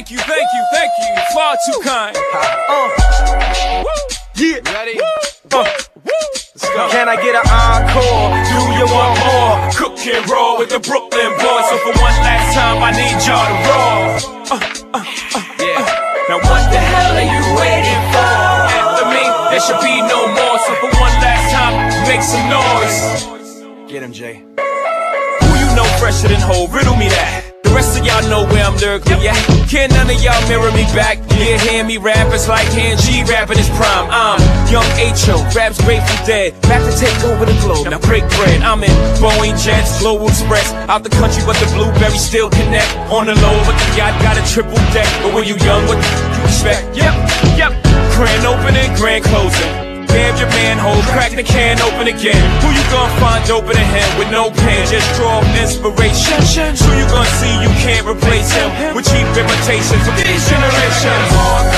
Thank you, thank you, thank you. Far too kind. Uh. Yeah. Ready? Uh. Can I get an encore? Do you want more? Cook and roll with the Brooklyn boys. So for one last time, I need y'all to roll. Uh, Yeah. Now what the hell are you waiting for? After me, there should be no more. So for one last time, make some noise. Get him, Jay. Who you know fresher than whole? Riddle me that. The rest of y'all know where I'm lyrically at. Can none of y'all mirror me back? Yeah, hear me rap, it's like hand G rapping his prime. I'm young H.O., raps Grateful Dead. Back to take over the globe, now break bread. I'm in Boeing Jets, Global Express. Out the country, but the blueberries still connect. On the low, but the yacht got a triple deck. But when you young, what you expect? Yep, yep. Grand opening, grand closing. Bam your manhole, crack the can open again. Who you gonna find open a him with no pen? Just draw inspiration. Who you gonna see you can't replace him with cheap imitations of these generations?